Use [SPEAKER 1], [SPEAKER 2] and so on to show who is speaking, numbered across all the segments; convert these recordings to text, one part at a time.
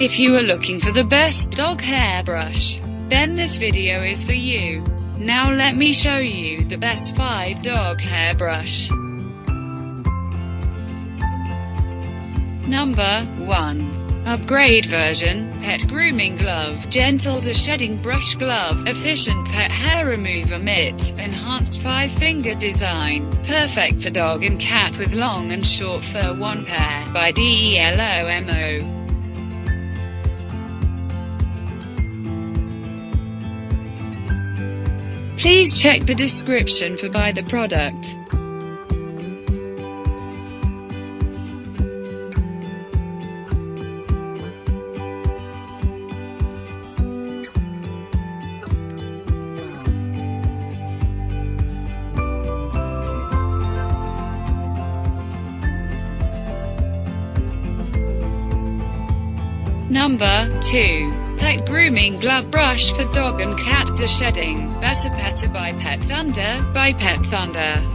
[SPEAKER 1] If you are looking for the best dog hairbrush, then this video is for you. Now let me show you the best 5 dog hairbrush. Number 1. Upgrade version, pet grooming glove, gentle de-shedding brush glove, efficient pet hair remover mitt, enhanced five-finger design, perfect for dog and cat with long and short fur one pair, by DELOMO. Please check the description for buy the product. Number 2. Pet Grooming Glove Brush for Dog and Cat De-shedding, Better Petter by Pet Thunder, by Pet Thunder.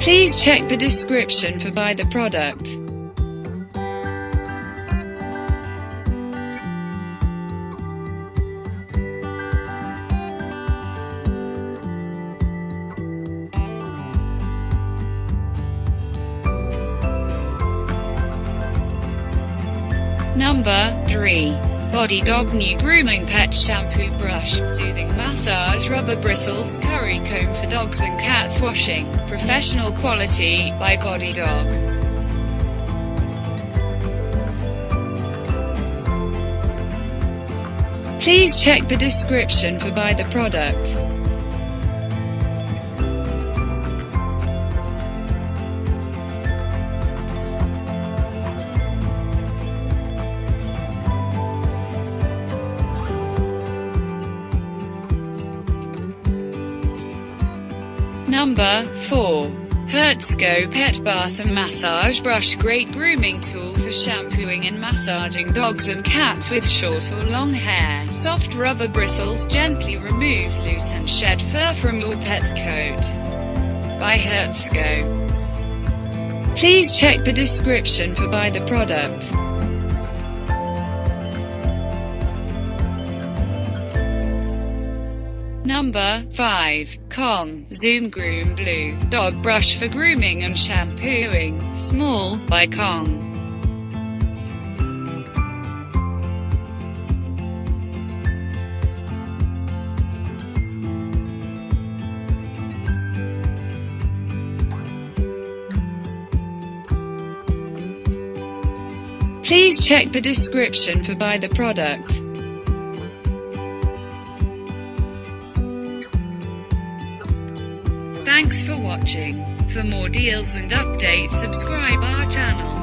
[SPEAKER 1] Please check the description for buy the product. Number 3. Bodhi Dog New Grooming Pet Shampoo Brush, Soothing Massage Rubber Bristles Curry Comb for Dogs and Cats Washing, Professional Quality, by Bodhi Dog. Please check the description for buy the product. Number 4. Hertzko Pet Bath and Massage Brush Great grooming tool for shampooing and massaging dogs and cats with short or long hair. Soft rubber bristles gently removes loose and shed fur from your pet's coat. By Hertzko. Please check the description for buy the product. Number 5. Kong Zoom Groom Blue Dog Brush for Grooming and Shampooing, Small, by Kong. Please check the description for buy the product. Thanks for watching. For more deals and updates subscribe our channel.